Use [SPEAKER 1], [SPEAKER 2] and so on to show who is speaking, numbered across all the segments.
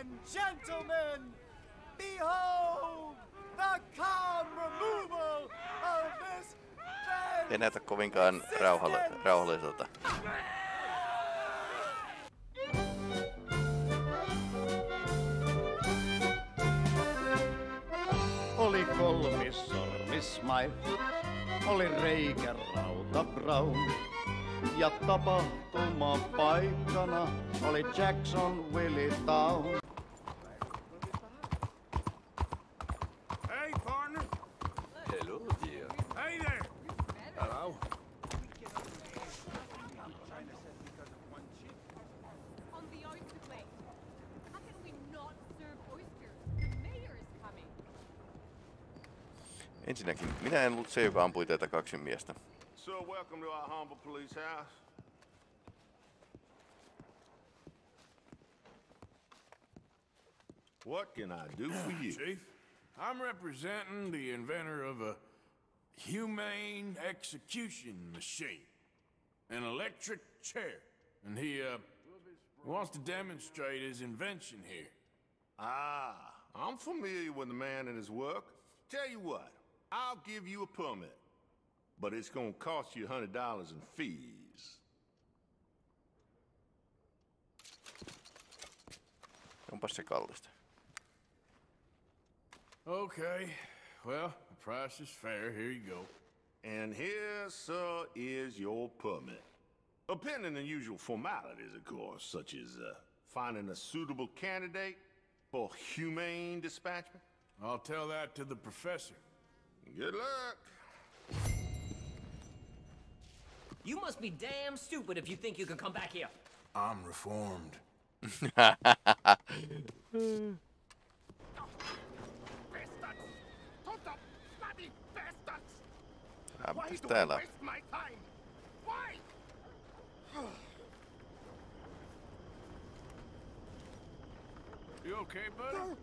[SPEAKER 1] and gentlemen, behold the calm removal of this
[SPEAKER 2] Ei näytä kovinkaan rauhalle, rauhalliselta.
[SPEAKER 3] Oli kolmis sormismai, oli reikä rauta brown. Ja tapahtuma paikkana oli Jackson Willie Town.
[SPEAKER 2] Minä en ollut se, joka ampui tätä kaksin miestä.
[SPEAKER 4] So, welcome to our humble police house. What can I do for you?
[SPEAKER 5] Chief, I'm representing the inventor of a humane execution machine, an electric chair, and he uh wants to demonstrate his invention here.
[SPEAKER 4] Ah, I'm familiar with the man and his work. Tell you what, I'll give you a permit, but it's gonna cost you a hundred dollars in fees.
[SPEAKER 2] Onpas se kallista.
[SPEAKER 5] Okay, well, the price is fair. Here you go.
[SPEAKER 4] And here, sir, is your permit. Pending the usual formalities, of course, such as uh, finding a suitable candidate for humane dispatchment.
[SPEAKER 5] I'll tell that to the professor.
[SPEAKER 4] Good luck.
[SPEAKER 6] You must be damn stupid if you think you can come back here.
[SPEAKER 5] I'm reformed.
[SPEAKER 2] Mitäs täällä?
[SPEAKER 5] You okay, buddy?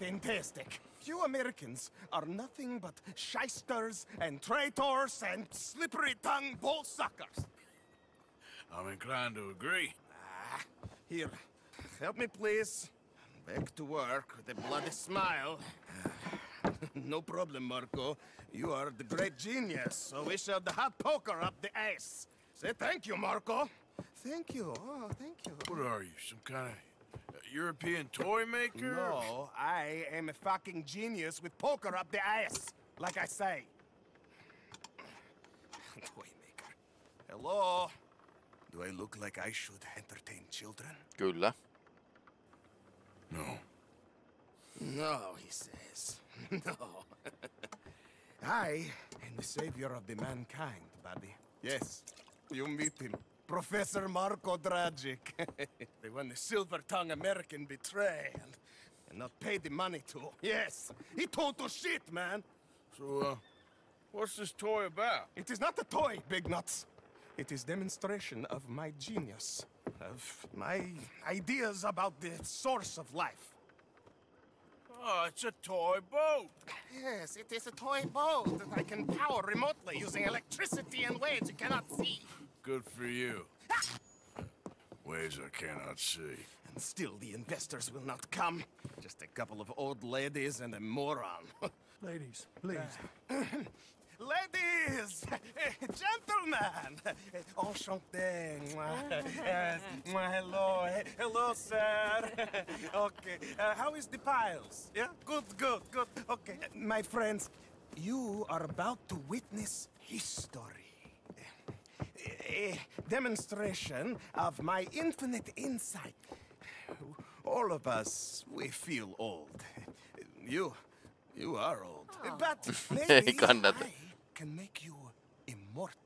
[SPEAKER 1] Fantastic. You Americans are nothing but shysters and traitors and slippery-tongued bull suckers.
[SPEAKER 5] I'm inclined to agree.
[SPEAKER 1] Ah, here, help me, please. Back to work with a bloody smile. no problem, Marko. You are the great genius, so we shove the hot poker up the ass. Say thank you, Marko. Thank you. Oh, thank you.
[SPEAKER 5] What are you, some kind of European toy maker?
[SPEAKER 1] No, I am a fucking genius with poker up the ass, like I say. Toymaker. Hello? Do I look like I should entertain children?
[SPEAKER 2] Kyllä.
[SPEAKER 5] No.
[SPEAKER 1] No, he says. No. I am the savior of the mankind, buddy. Yes, you meet him. Professor Marko Dragic. they one the silver-tongued American betray and, and not pay the money to. Yes, he total shit, man.
[SPEAKER 5] So, uh, what's this toy about?
[SPEAKER 1] It is not a toy, Big Nuts. It is demonstration of my genius, of my ideas about the source of life.
[SPEAKER 5] Oh, it's a toy boat.
[SPEAKER 1] Yes, it is a toy boat that I can power remotely using electricity and waves you cannot see.
[SPEAKER 5] Good for you. Ways I cannot see.
[SPEAKER 1] And still the investors will not come. Just a couple of old ladies and a moron.
[SPEAKER 7] Ladies, please.
[SPEAKER 1] ladies! Gentlemen! Enchanté! Yes, Hello, hello, sir. Okay, uh, how is the piles? Yeah, good, good, good. Okay, my friends, you are about to witness history. A demonstration of my infinite insight. All of us, we feel old. You, you are old. But maybe. I can make you immortal.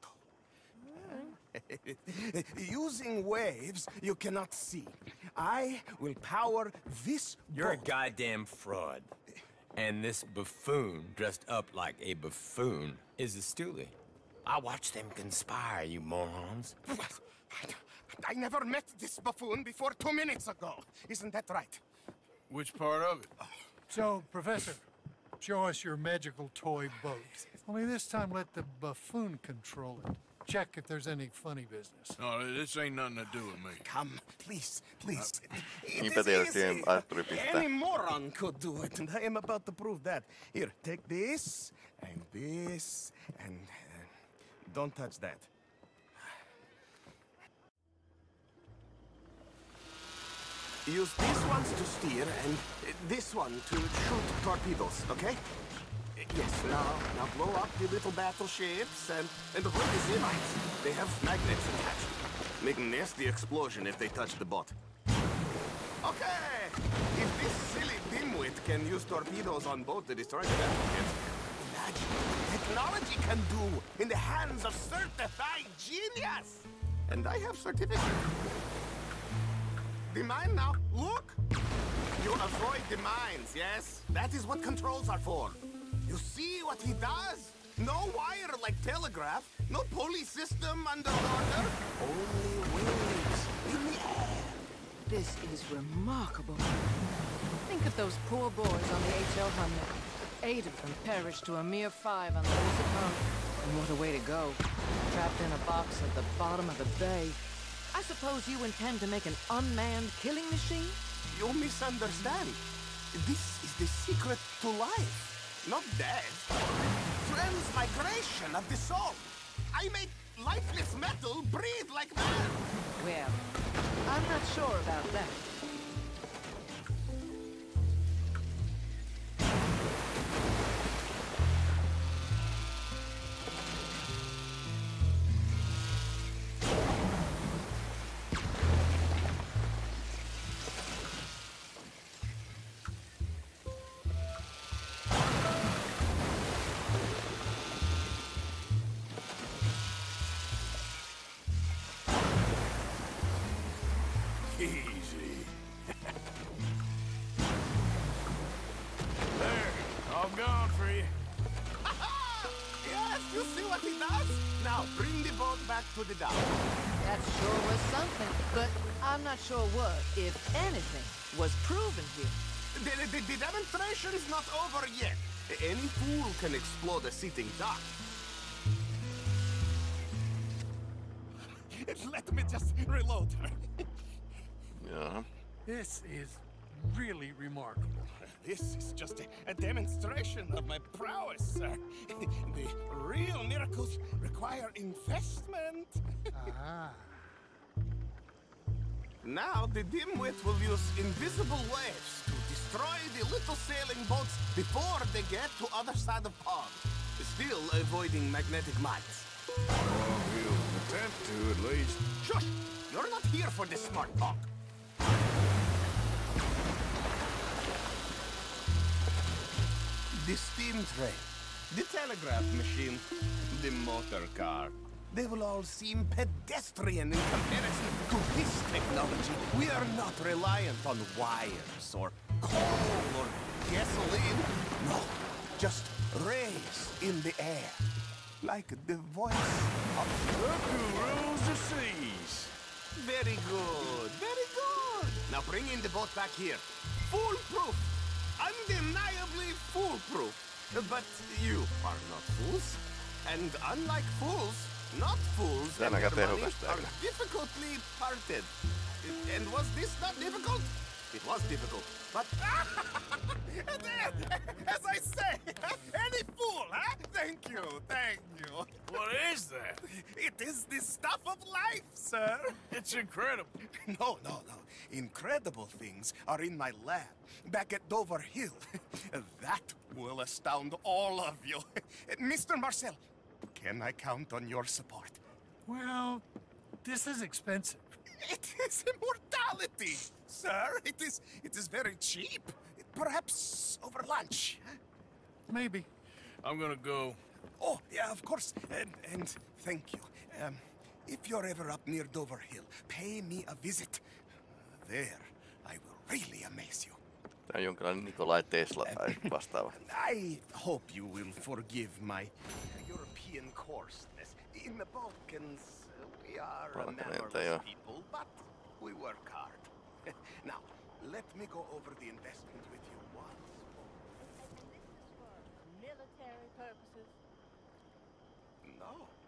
[SPEAKER 1] Using waves you cannot see, I will power this
[SPEAKER 8] You're a goddamn fraud. And this buffoon, dressed up like a buffoon, is a stoolie. I watched them conspire, you morons.
[SPEAKER 1] I never met this buffoon before two minutes ago. Isn't that right?
[SPEAKER 5] Which part of it?
[SPEAKER 7] So, Professor, show us your magical toy boat. Only this time let the buffoon control it. check if there's any funny business.
[SPEAKER 5] No, this ain't nothing to do with me.
[SPEAKER 1] Come, please, please. It
[SPEAKER 2] Niinpä
[SPEAKER 1] is easy. Any moron could do it, and I am about to prove that. Here, take this, and this, and uh, don't touch that. Use these ones to steer, and this one to shoot torpedoes, okay? Yes, now, now blow up the little battleships, and, and the Zemites. They have magnets attached. Make a nasty explosion if they touch the boat. Okay! If this silly dimwit can use torpedoes on boat to destroy the battleships, technology can do in the hands of certified genius! And I have certificate. The mine now, look! You avoid the mines, yes? That is what controls are for. You see what he does? No wire like telegraph, no pulley system under water. only wings in the air.
[SPEAKER 9] This is remarkable. Think of those poor boys on the H.L. Hunley. Eight of them perished to a mere five on the Lusitania. And what a way to go. Trapped in a box at the bottom of the bay. I suppose you intend to make an unmanned killing machine?
[SPEAKER 1] You misunderstand. This is the secret to life, not death. Transmigration of the soul. I make lifeless metal breathe like man.
[SPEAKER 9] Well, I'm not sure about that.
[SPEAKER 1] Boat back to the dock.
[SPEAKER 9] That sure was something, but I'm not sure what, if anything, was proven here.
[SPEAKER 1] The, the, the demonstration is not over yet. Any fool can explode a sitting dock. Let me just reload her.
[SPEAKER 2] Joo.
[SPEAKER 7] This is really remarkable.
[SPEAKER 1] This is just a, a demonstration of my prowess, sir. the real miracles require investment.
[SPEAKER 7] Ah.
[SPEAKER 1] Now the dimwit will use invisible waves to destroy the little sailing boats before they get to other side of pond. Still avoiding magnetic mines.
[SPEAKER 5] Oh, we'll attempt to, at least.
[SPEAKER 1] Shush! You're not here for this smart talk. The steam train, the telegraph machine, the motor car. They will all seem pedestrian in comparison to this technology. We are not reliant on wires or coal or gasoline. No, just rays in the air. Like the voice of
[SPEAKER 5] who rules the seas.
[SPEAKER 1] very good, very good. Now bring in the boat back here. Foolproof. Undeniably foolproof. But you are not fools. And unlike fools, not fools and
[SPEAKER 2] aika
[SPEAKER 1] their money
[SPEAKER 2] tehokasta
[SPEAKER 1] are difficultly parted. And was this not difficult? It was difficult, but... As I say, any fool, huh? Thank you, thank you.
[SPEAKER 5] What is that?
[SPEAKER 1] It is the stuff of life, sir.
[SPEAKER 5] It's incredible.
[SPEAKER 1] No, no, no. Incredible things are in my lab back at Dover Hill. that will astound all of you. Mr. Marcel, can I count on your support?
[SPEAKER 7] Well, this is expensive.
[SPEAKER 1] It is immortality, sir. It is it is very cheap. Perhaps over lunch.
[SPEAKER 7] Maybe.
[SPEAKER 5] I'm gonna go.
[SPEAKER 1] Oh, yeah, of course. And, and thank you. Um, if you're ever up near Dover Hill, pay me a visit. There, I will really amaze you.
[SPEAKER 2] Tämä on jonkinlainen Nikolai Tesla tai vastaava.
[SPEAKER 1] I hope you will forgive my European coarseness. In the Balkans, uh, we are a
[SPEAKER 2] Balkaneilta, joo.
[SPEAKER 1] mannerless people, but we work hard. now, let me go over the investment with you once more.
[SPEAKER 10] Neither for Military purposes.
[SPEAKER 1] No.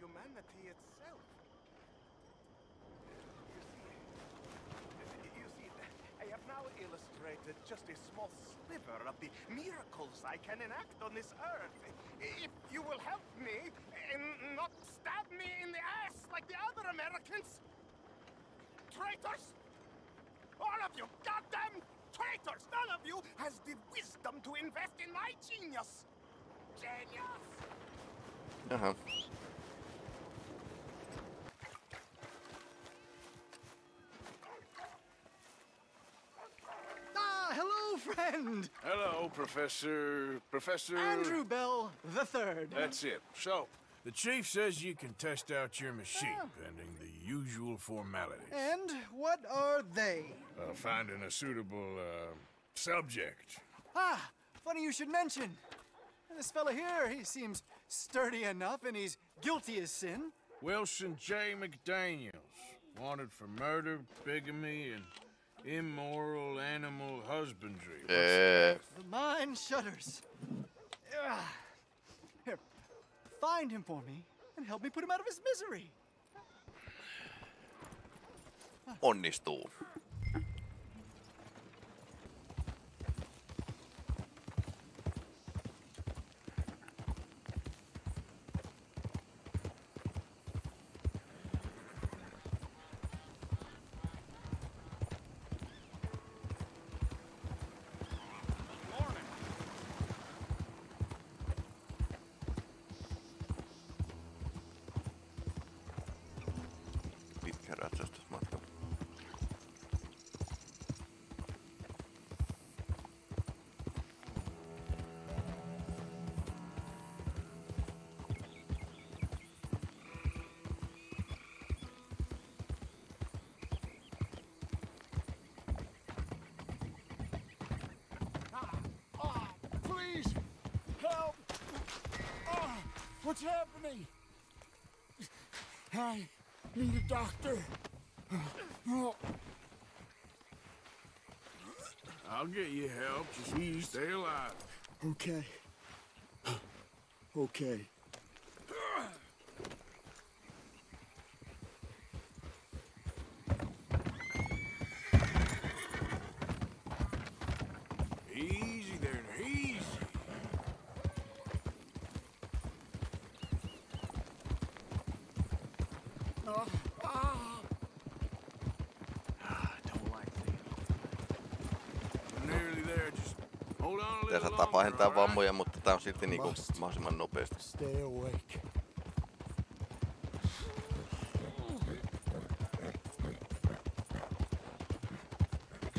[SPEAKER 1] humanity itself. You see, you see, I have now illustrated just a small sliver of the miracles I can enact on this earth. If you will help me and not stab me in the ass like the other Americans. Traitors! All of you, goddamn traitors! None of you has the wisdom to invest in my genius! Genius!
[SPEAKER 2] Jaha.
[SPEAKER 11] Ah, hello, friend!
[SPEAKER 5] Hello, Professor... Professor...
[SPEAKER 11] Andrew Bell the Third.
[SPEAKER 5] That's it. So, the chief says you can test out your machine, pending the usual formalities.
[SPEAKER 11] And what are they?
[SPEAKER 5] Uh, finding a suitable, uh, subject.
[SPEAKER 11] Ah, funny you should mention. This fella here, he seems sturdy enough and he's guilty as sin.
[SPEAKER 5] Wilson J. McDaniels. Wanted for murder, bigamy, and immoral animal husbandry.
[SPEAKER 2] Yeah.
[SPEAKER 11] The mind shudders. Ah. Here, find him for me and help me put him out of his misery.
[SPEAKER 2] Onnistuu.
[SPEAKER 1] What's happening? I need a doctor. Oh,
[SPEAKER 5] I'll get you help. Just you stay alive.
[SPEAKER 1] okay. Okay.
[SPEAKER 5] Right?
[SPEAKER 2] vammoja, mutta tää on silti niinku mahdollisimman nopeasti.
[SPEAKER 1] Stay awake.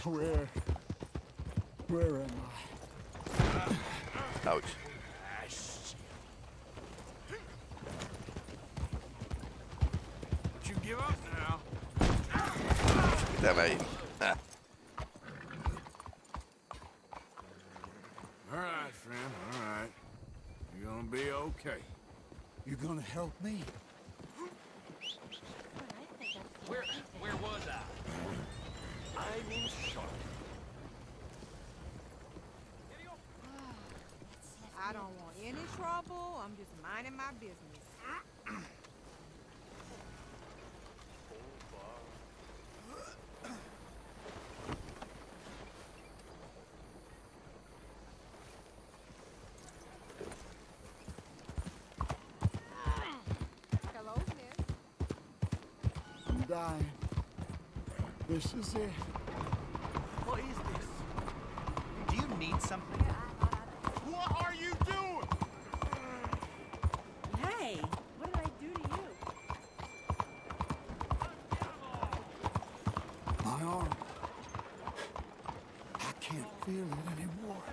[SPEAKER 1] Where? Where am I?
[SPEAKER 2] Ouch.
[SPEAKER 5] Don't you give up now.
[SPEAKER 2] Mitä mä ihme?
[SPEAKER 5] Gonna be okay.
[SPEAKER 1] You're gonna help me?
[SPEAKER 6] Where, where was I? I'm in shock.
[SPEAKER 10] I don't want any trouble. I'm just minding my business. Hello, miss.
[SPEAKER 1] I'm. This is it.
[SPEAKER 12] What is this? Do you need something?
[SPEAKER 1] What are you doing?
[SPEAKER 10] Hey, what did I do to you?
[SPEAKER 1] My arm. I can't feel it anymore.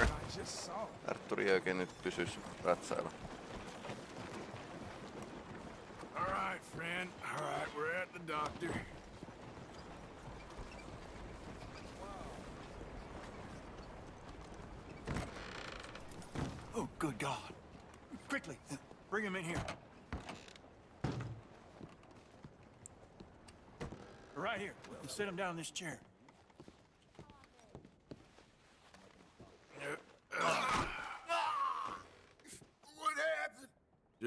[SPEAKER 1] I just saw.
[SPEAKER 2] Arturi ei oikein nyt pysys ratsailla.
[SPEAKER 5] All right, friend. All right, we're at the doctor.
[SPEAKER 11] Oh, good God. Quickly, bring him in here. Right here. Sit him down in this chair.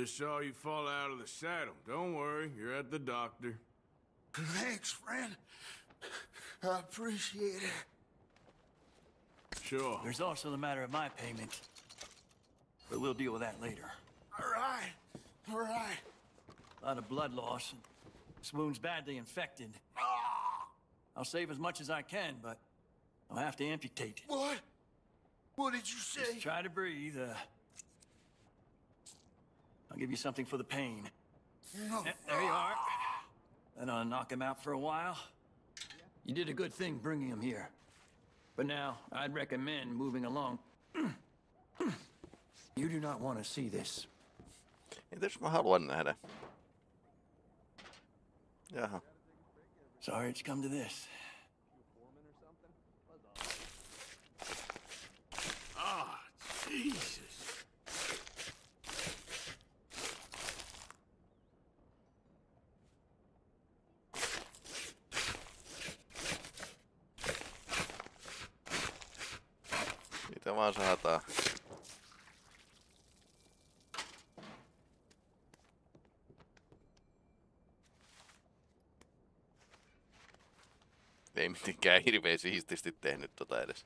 [SPEAKER 5] Just saw you fall out of the saddle. Don't worry, you're at the doctor.
[SPEAKER 1] Thanks, friend. I appreciate it.
[SPEAKER 5] Sure.
[SPEAKER 12] There's also the matter of my payment. But we'll deal with that later.
[SPEAKER 1] All right. All right.
[SPEAKER 12] A lot of blood loss. and This wound's badly infected. I'll save as much as I can, but I'll have to amputate.
[SPEAKER 1] What? What did you say?
[SPEAKER 12] Just try to breathe. Uh, I'll give you something for the pain.
[SPEAKER 1] No.
[SPEAKER 12] There- There you are. Then I'll knock him out for a while. You did a good thing bringing him here. But now, I'd recommend moving along. You do not want to see this.
[SPEAKER 2] Entäs mä haluan nähdä? Jaha.
[SPEAKER 12] Sorry it's come to this.
[SPEAKER 5] Ah, Jesus.
[SPEAKER 2] Mitä vaan sahataan. Ei mitenkään hirveän siististi tehnyt tota edes.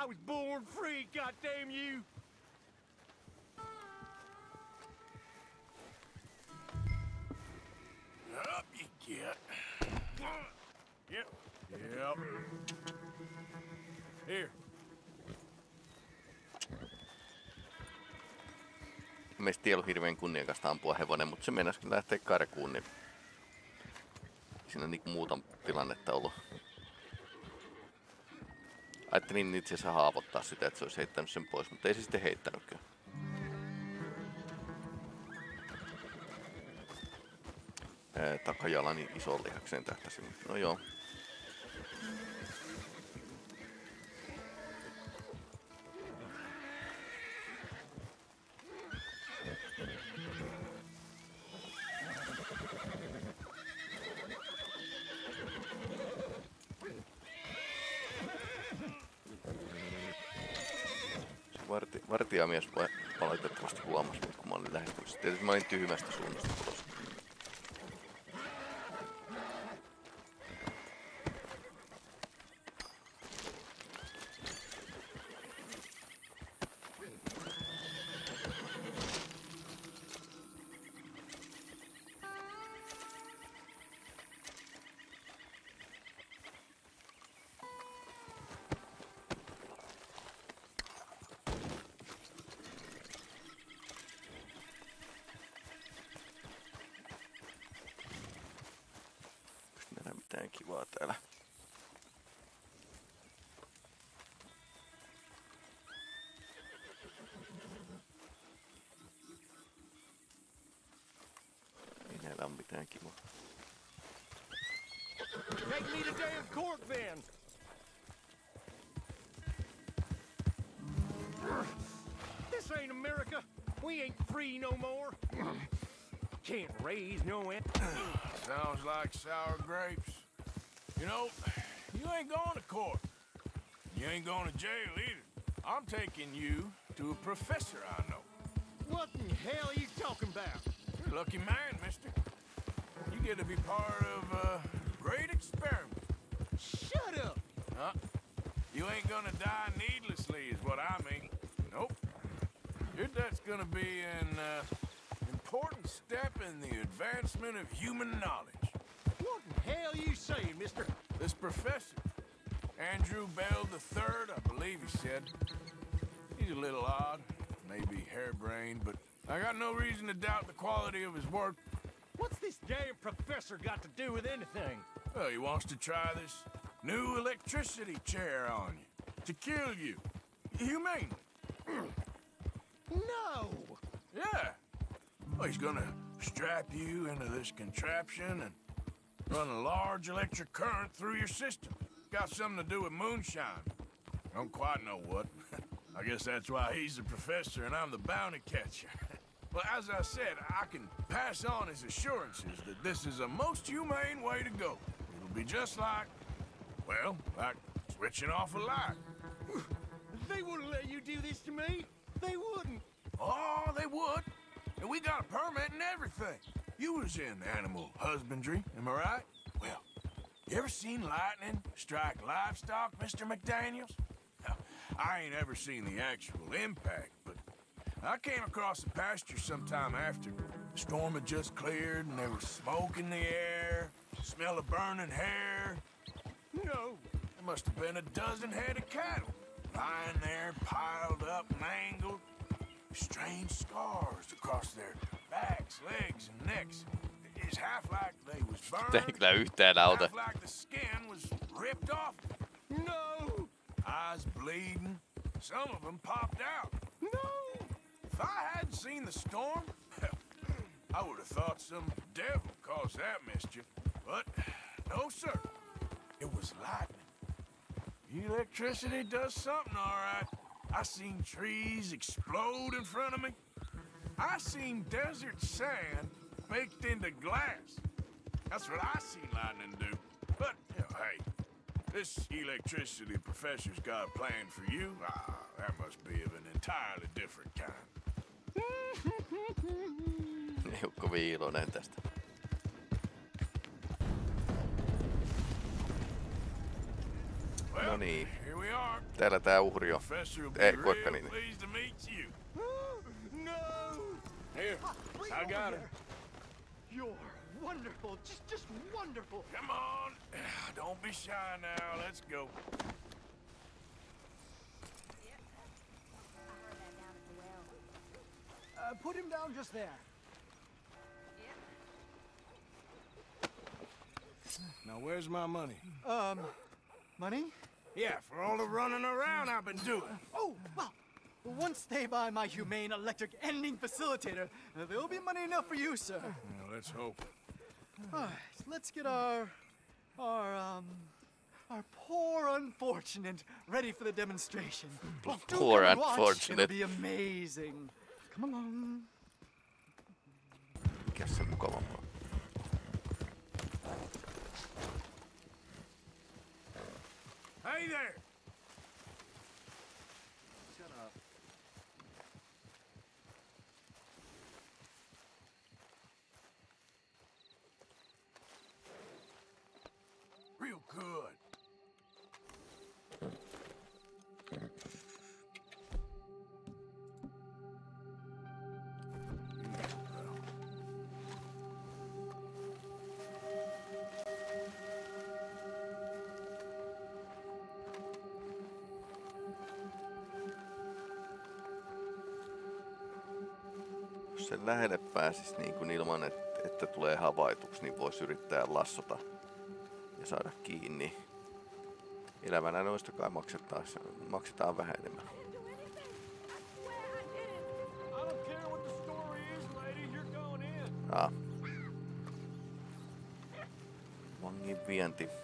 [SPEAKER 6] I was born free, goddamn you.
[SPEAKER 5] Up you get. Yep. Yep. Here.
[SPEAKER 2] Ilmeisesti ei ollut hirveän kunniakasta ampua hevonen, mutta se meinasi kyllä lähteä karkuun, niin siinä on niinku muuta tilannetta ollut. Ajattelin itse asiassa haavoittaa sitä, että se olisi heittänyt sen pois, mutta ei se sitten heittänytkään. Ää, Takajalani ison lihakseen tähtäsin. No joo. Tyhmästä suunnasta tulossa. mitään kivaa täällä. Ei näillä ole mitään kivaa.
[SPEAKER 6] Take me to damn court then. This ain't America. We ain't free no more. Can't raise no in.
[SPEAKER 5] Sounds like sour grapes. You know, you ain't going to court. You ain't going to jail either. I'm taking you to a professor I know.
[SPEAKER 6] What in hell are you talking about?
[SPEAKER 5] You're a lucky man, mister. You get to be part of a great experiment.
[SPEAKER 6] Shut up!
[SPEAKER 5] Huh? You ain't gonna die needlessly, is what I mean. Nope. Your death's gonna be an uh, important step in the advancement of human knowledge.
[SPEAKER 6] Hell you saying, mister?
[SPEAKER 5] This professor, Andrew Bell III, I believe he said. He's a little odd, maybe harebrained, but I got no reason to doubt the quality of his work.
[SPEAKER 6] What's this damn professor got to do with anything?
[SPEAKER 5] Well, he wants to try this new electricity chair on you to kill you. Humane.
[SPEAKER 6] No!
[SPEAKER 5] Yeah. Well, he's gonna strap you into this contraption and run a large electric current through your system. Got something to do with moonshine. Don't quite know what. I guess that's why he's the professor and I'm the bounty catcher. well, as I said, I can pass on his assurances that this is a most humane way to go. It'll be just like, well, like switching off a light.
[SPEAKER 6] They wouldn't let you do this to me. They wouldn't.
[SPEAKER 5] Oh, they would. And we got a permit and everything. You was in animal husbandry, am I right? Well, you ever seen lightning strike livestock, Mr. McDaniels? Now, I ain't ever seen the actual impact, but I came across the pasture sometime after. The storm had just cleared and there was smoke in the air, smell of burning hair.
[SPEAKER 6] No.
[SPEAKER 5] There must have been a dozen head of cattle lying there, piled up, mangled. Strange scars across their backs, legs, and necks. It's half like they was burned,
[SPEAKER 2] kyllä yhtään auta.
[SPEAKER 5] half like the skin was ripped off.
[SPEAKER 6] No!
[SPEAKER 5] Eyes bleeding. Some of them popped out.
[SPEAKER 6] No!
[SPEAKER 5] If I hadn't seen the storm, I would have thought some devil caused that mischief. But no, sir. It was lightning. Electricity does something, all right. I seen trees explode in front of me. I seen desert sand baked into glass. That's what I seen lightning do. But, you know, hey, this electricity professor's got a plan for you. Ah, that must be of an entirely different kind.
[SPEAKER 2] Kovin iloinen tästä. No niin.
[SPEAKER 5] Here we are.
[SPEAKER 2] Täällä tää uhri on.
[SPEAKER 5] Professor will be
[SPEAKER 2] Ei, kuinka
[SPEAKER 5] real
[SPEAKER 2] niin?
[SPEAKER 5] pleased to meet you.
[SPEAKER 6] No!
[SPEAKER 5] Here, I got it.
[SPEAKER 11] You're wonderful. Just, just wonderful.
[SPEAKER 5] Come on. Don't be shy now. Let's go.
[SPEAKER 11] Uh, put him down just there.
[SPEAKER 5] Now, where's my money?
[SPEAKER 11] Um, money?
[SPEAKER 5] Yeah, for all the running around I've been doing.
[SPEAKER 11] Oh, well, once they buy my humane electric ending facilitator, there'll be money enough for you, sir.
[SPEAKER 5] Well, let's hope.
[SPEAKER 11] All right, let's get our, our, um, our poor unfortunate ready for the demonstration. Oh,
[SPEAKER 2] Poor
[SPEAKER 11] come and watch.
[SPEAKER 2] unfortunate.
[SPEAKER 11] It'll be amazing. Come along.
[SPEAKER 2] Mikäs se mukavampaa?
[SPEAKER 5] Hey there!
[SPEAKER 2] Sen lähelle pääsis niin kuin ilman, että, että tulee havaituksi, niin voisi yrittää lassota ja saada kiinni. Elävänä noista kai maksetaan, maksetaan vähän enemmän. Ah. Vangin vienti.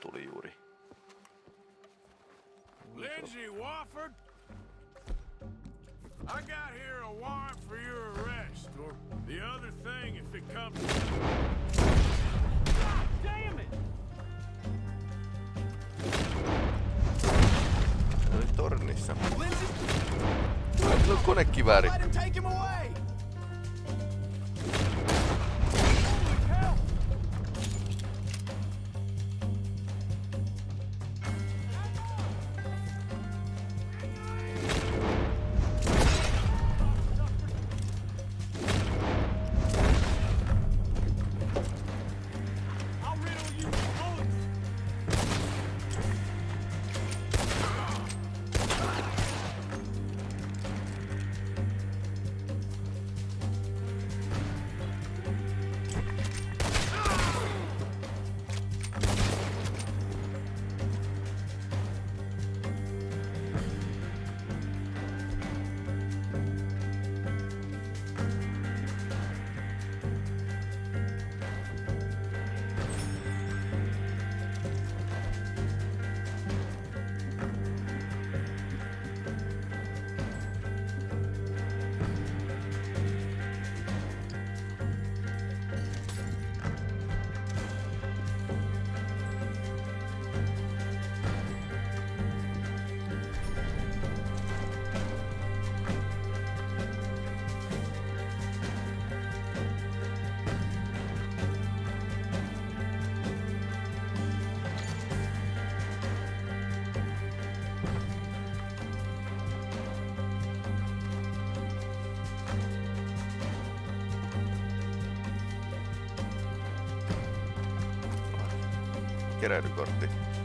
[SPEAKER 2] Tuli juuri.
[SPEAKER 5] Lindsay Wofford? I got here a warrant for your arrest, or the other thing if it comes. God damn it!
[SPEAKER 2] Se oli tornissa. Sillä on konekivääri. Keräilykortti. Kyllä se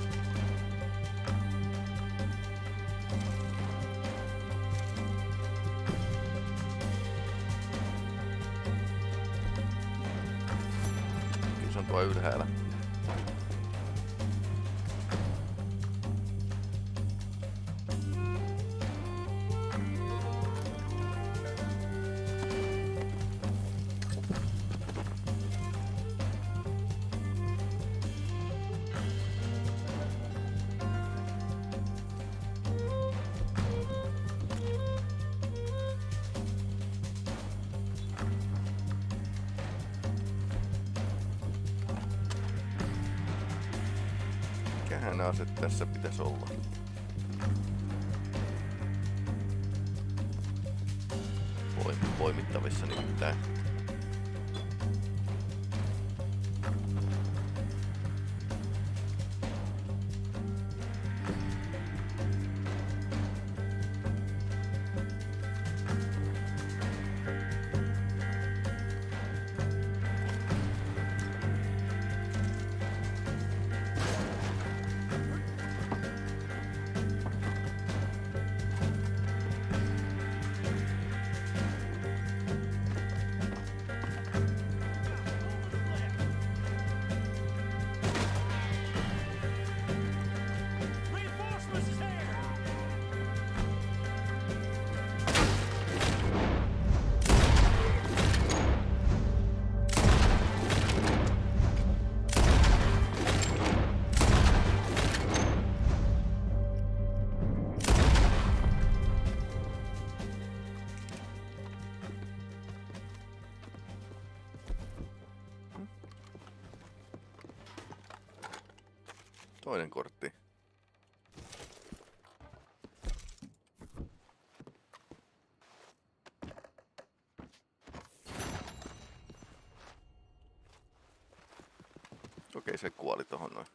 [SPEAKER 2] Okei, se kuoli tohon noin.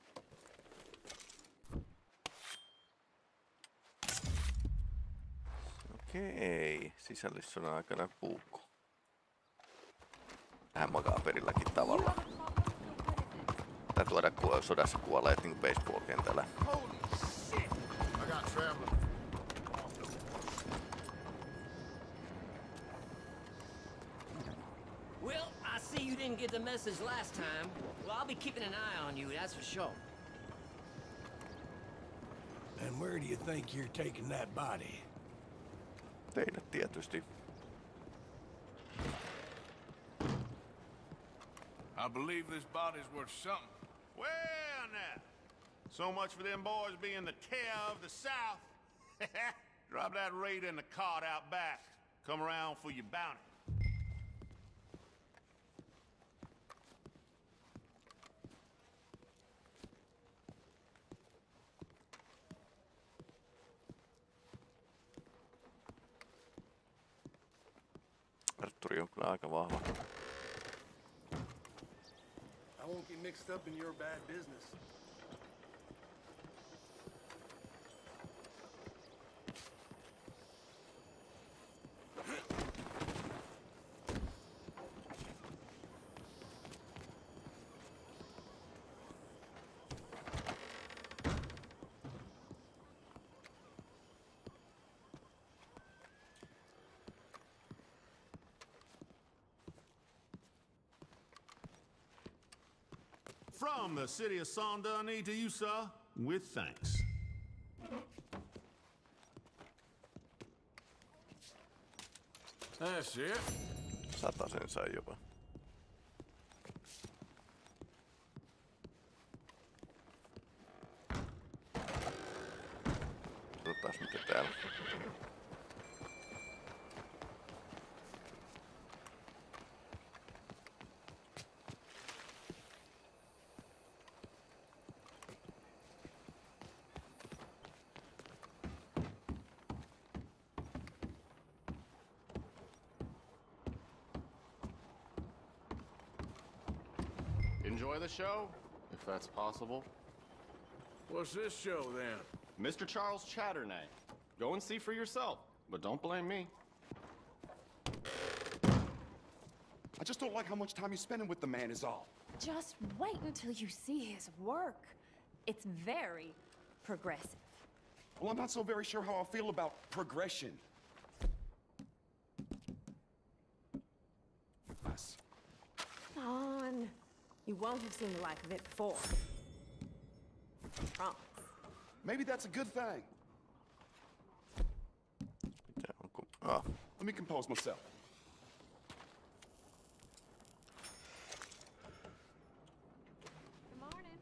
[SPEAKER 2] Okei, sisällissodan aikana puukko. Vähän makaperilläkin tavalla. Tai tuoda sodassa kuolleet niin baseball-kentällä.
[SPEAKER 6] I got traveling.
[SPEAKER 13] Get the message last time. Well, I'll be keeping an eye on you, that's for sure.
[SPEAKER 14] And where do you think you're taking that body?
[SPEAKER 2] Teidät tietysti.
[SPEAKER 5] I believe this body's worth something.
[SPEAKER 4] Well, now. So much for them boys being the terror of the South. Drop that raider in the cart out back. Come around for your bounty.
[SPEAKER 2] Arturi on kyllä aika vahva.
[SPEAKER 6] I won't get mixed up in your bad business.
[SPEAKER 4] From the city of Saint Denis to you, sir, with thanks.
[SPEAKER 5] That's it.
[SPEAKER 2] Satasen sai jopa.
[SPEAKER 15] Enjoy the show, if that's possible.
[SPEAKER 5] What's this show then?
[SPEAKER 15] Mr. Charles Châtenay. Go and see for yourself, but don't blame me.
[SPEAKER 1] I just don't like how much time you're spending with the man is all.
[SPEAKER 10] Just wait until you see his work. It's very progressive.
[SPEAKER 1] Well, I'm not so very sure how I feel about progression. Us.
[SPEAKER 10] Come on. You won't have seen the like of it before. Promise.
[SPEAKER 1] Maybe that's a good thing.
[SPEAKER 2] Ah.
[SPEAKER 1] Let me compose myself.
[SPEAKER 10] Good morning.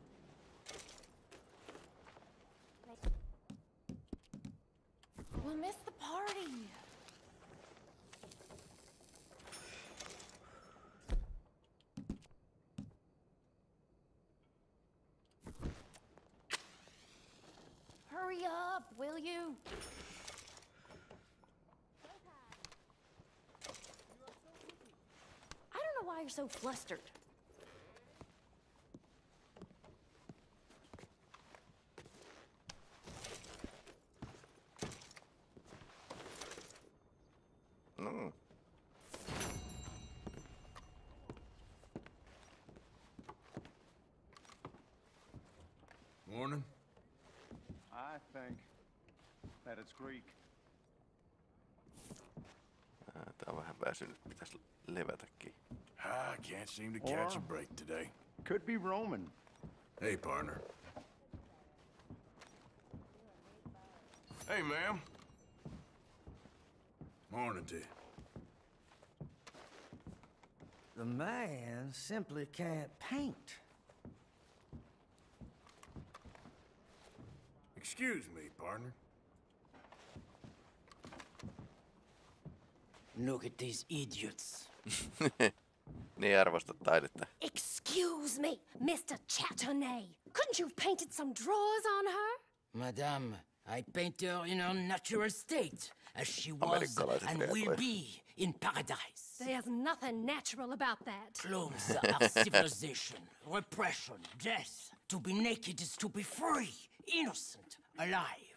[SPEAKER 10] We'll miss the party. Hurry up, will you?
[SPEAKER 16] Why you're so flustered.
[SPEAKER 2] No.
[SPEAKER 5] Morning.
[SPEAKER 3] I think that it's Greek.
[SPEAKER 2] Ah, Ää, Tää on vähän väsynyt, pitäisi levätäkin.
[SPEAKER 5] I can't seem to catch a break today.
[SPEAKER 3] Could be Roman.
[SPEAKER 5] Hey, partner. Hey, ma'am. Morning to you.
[SPEAKER 17] The man simply can't paint.
[SPEAKER 5] Excuse me, partner.
[SPEAKER 18] Look at these idiots.
[SPEAKER 2] ne ei arvosta taidetta.
[SPEAKER 16] Excuse me, Mr. Châtenay. Couldn't you have painted some drawers on her?
[SPEAKER 18] Madame, I paint her in her natural state, as she was and will be in paradise.
[SPEAKER 16] There's nothing natural about that.
[SPEAKER 18] Clones are civilization, repression, death. To be naked is to be free, innocent, alive.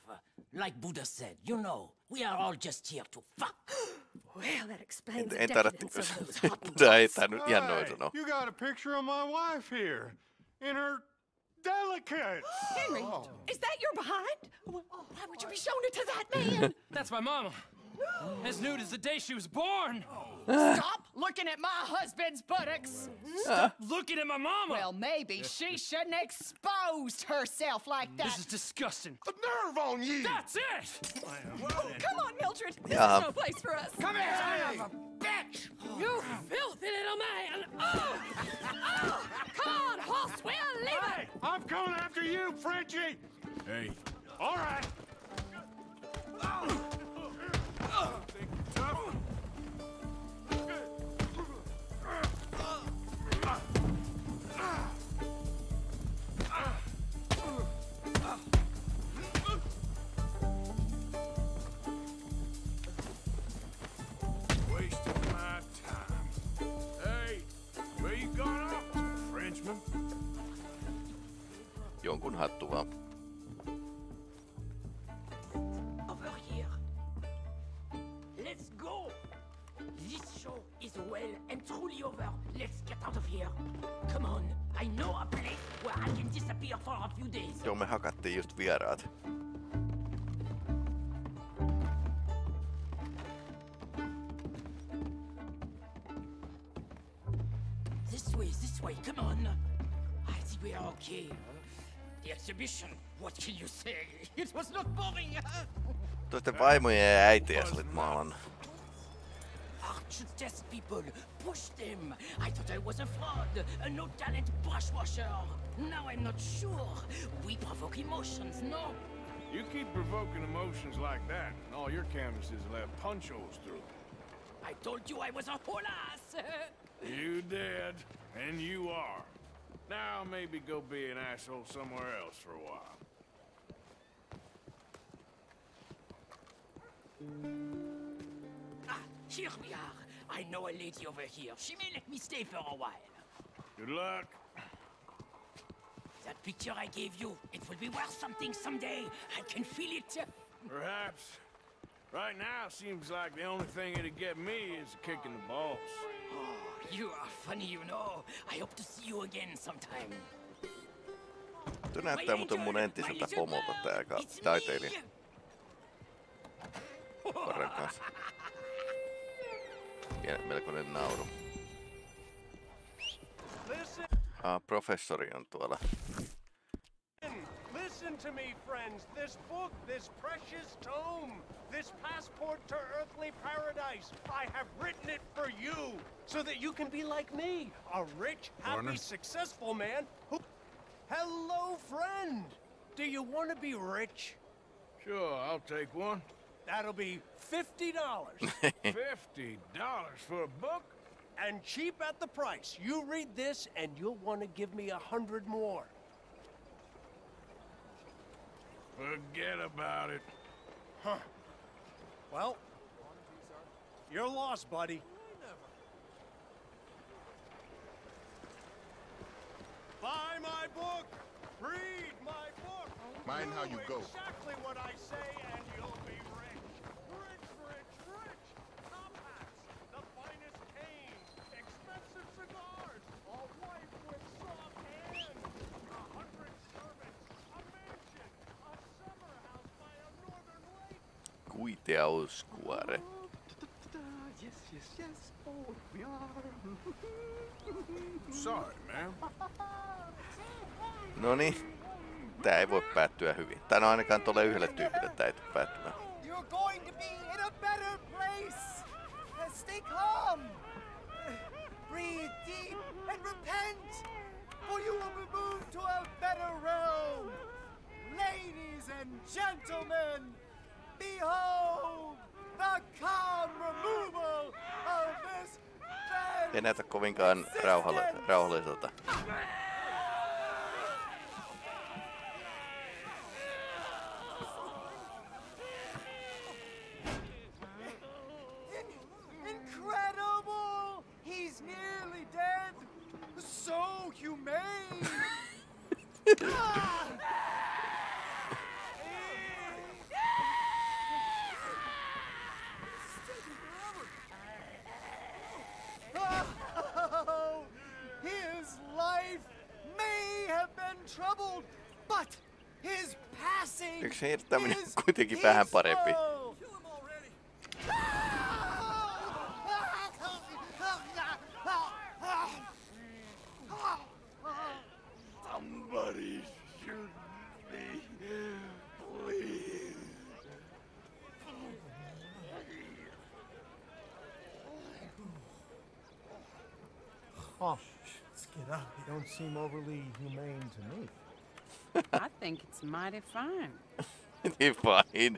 [SPEAKER 18] Like Buddha said, you know, we are all just here to fuck.
[SPEAKER 16] Well, that explains the
[SPEAKER 2] En taida...
[SPEAKER 16] decadence of those hot
[SPEAKER 2] Tää ei tää nyt ihan noin
[SPEAKER 3] Hey, you got a picture of my wife here in her delicate.
[SPEAKER 10] Henry, oh. is that your behind? Why would you be showing it to that man?
[SPEAKER 19] That's my mama. As nude as the day she was born. Oh.
[SPEAKER 10] Stop looking at my husband's buttocks.
[SPEAKER 19] Stop looking at my mama.
[SPEAKER 10] Well, maybe she shouldn't have exposed herself like that.
[SPEAKER 19] This is disgusting.
[SPEAKER 3] The nerve on you!
[SPEAKER 19] That's it!
[SPEAKER 10] Oh, come on, Mildred. This
[SPEAKER 2] Yeah.
[SPEAKER 10] is no place for us.
[SPEAKER 19] Come here, son of
[SPEAKER 10] a bitch! Oh, you filthy little man! Oh! oh! Come on, horse, we'll leave
[SPEAKER 3] Hey, I'm coming after you, Frenchie!
[SPEAKER 5] Hey,
[SPEAKER 3] All right.
[SPEAKER 18] Oh. wasting The exhibition. What can you say? It was not boring.
[SPEAKER 2] Toisten vaimojen ja äitiä sä olit maalannut.
[SPEAKER 18] Art should test people. Push them. I thought I was a fraud, a no-talent brushwasher. Now I'm not sure. We provoke emotions, no?
[SPEAKER 5] You keep provoking emotions like that, and all your canvases will have punch holes through.
[SPEAKER 18] I told you I was a whole ass.
[SPEAKER 5] You did, and you are. Now maybe go be an asshole somewhere else for a while.
[SPEAKER 18] ah, here we are. I know a lady over here. She may let me stay for a while.
[SPEAKER 5] Good luck.
[SPEAKER 18] That picture I gave you, it will be worth something someday. I can feel it.
[SPEAKER 5] Perhaps. Right now, seems like the only thing it'd get me is a kick in the balls.
[SPEAKER 18] You are funny, you know. I hope to see you again sometime.
[SPEAKER 2] Tuo näyttää muuten mun entiseltä pomolta tää ka- taiteilija. Koiran kanssa. Pieni melkoinen nauru. Ah, professori on tuolla.
[SPEAKER 6] Listen to me, friends. This book, this precious tome, this passport to earthly paradise, I have written it for you so that you can be like me, a rich, happy,
[SPEAKER 5] Warner?
[SPEAKER 6] successful man who. Hello, friend. Do you want to be rich?
[SPEAKER 5] Sure, I'll take one.
[SPEAKER 6] That'll be fifty dollars.
[SPEAKER 5] Fifty dollars for a book?
[SPEAKER 6] and cheap at the price. You read this, and you'll want to give me a hundred more.
[SPEAKER 5] Forget about it.
[SPEAKER 6] Huh. Well, you're lost, buddy. Buy my book! Read my book!
[SPEAKER 14] Mind how you go.
[SPEAKER 6] exactly what I say
[SPEAKER 2] Kuiteuskuore.
[SPEAKER 11] Yes, yes, yes. Oh, we are.
[SPEAKER 5] Sorry, man.
[SPEAKER 2] No niin. Tää ei voi päättyä hyvin. Tai no ainakaan tuolle yhdelle tyypille tää ei tule päättymään.
[SPEAKER 11] You're going to be in a better place. Stay calm. Breathe deep and repent, for you will be moved to a better realm. Ladies and gentlemen,
[SPEAKER 2] Ei näytä kovinkaan rauhalle, rauhalliselta. Yksi hirttäminen
[SPEAKER 11] is
[SPEAKER 2] kuitenkin vähän parempi.
[SPEAKER 17] Seem overly humane to me.
[SPEAKER 20] I think it's mighty fine.
[SPEAKER 2] Niin vain.